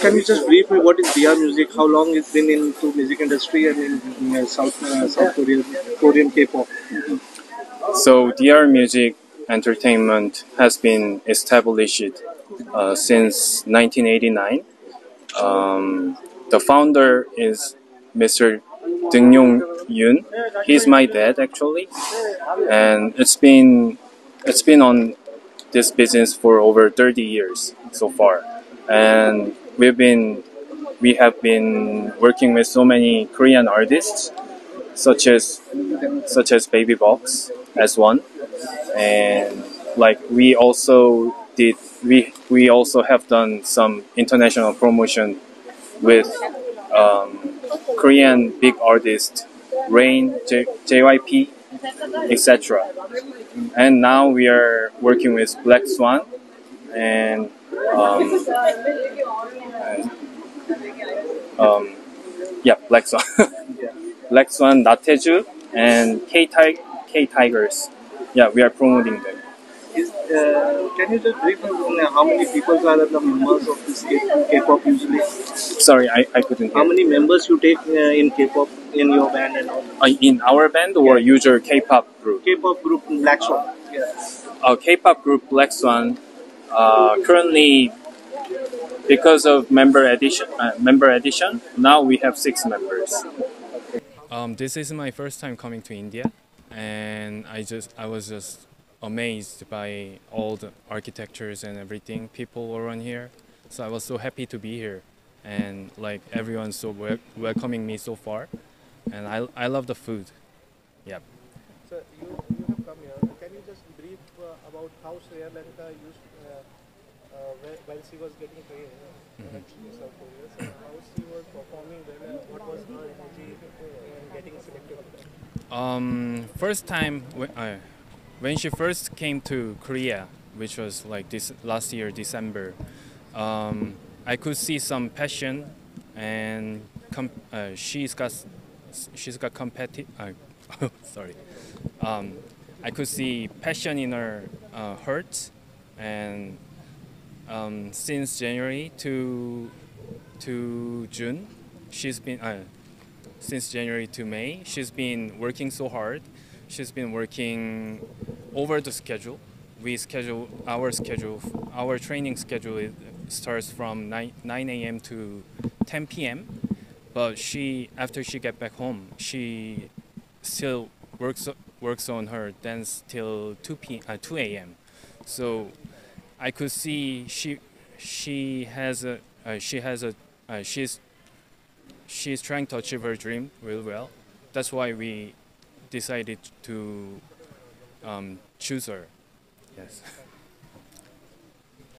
Can you just brief me what is DR Music? How long it's been into music industry and in, in uh, South uh, South Korean Korean K-pop? So DR Music Entertainment has been established uh, since 1989. Um, the founder is Mr. Deng Yong Yoon. He's my dad actually, and it's been it's been on this business for over 30 years so far, and we've been we have been working with so many Korean artists, such as such as Baby V.O.X as one, and like we also did we we also have done some international promotion with um, Korean big artists Rain, J- JYP, etc. And now we are working with Black Swan and um, um, yeah, Black Swan, Black Swan, Nateju, and K K Tigers. Yeah, we are promoting them. Is, uh, can you just brief me on how many people are the members of this K- K-pop usually? Sorry, I, I couldn't How hear. many members you take uh, in K-pop in your band and all? Uh, in our band or usual K-pop group? K-pop group Black Swan. Yeah. Our K-pop group Black Swan uh, currently, because of member addition, uh, member addition, now we have six members. Um, this is my first time coming to India, and I just I was just amazed by all the architectures and everything people around here. So I was so happy to be here, and like everyone's so wel- welcoming me so far, and I I love the food. Yeah. So you, you have come here. Can you just brief uh, about how Sriya Lenka used uh, uh, while she was getting South Korea? So how she was performing and What was her energy in getting selected? Um, first time when, uh, when she first came to Korea, which was like this last year December, um, I could see some passion, and uh, she's got she's got competi- uh, sorry, um, I could see passion in her uh, heart, and um, since January to to June, she's been. Uh, since January to May. She's been working so hard. She's been working over the schedule. We schedule our schedule, our training schedule starts from 9, 9 a.m. to 10 p.m. But she, after she get back home, she still works works on her dance till 2 p. Uh, 2 a.m. So I could see she she has a uh, she has a uh, she's she's trying to achieve her dream really well. That's why we decided to um, choose her. Yes.